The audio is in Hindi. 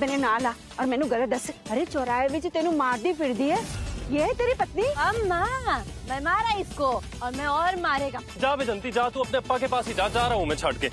मैंने ना ला और मेनू गलत दस। अरे चौराहे ਵਿੱਚ तेनू फिर दी है ये है तेरी पत्नी? अम्मा मैं मारा इसको और मैं और मारेगा। जा बेजंती जा तू अपने अप्पा के पास ही जा जा रहा हूँ मैं छाट के।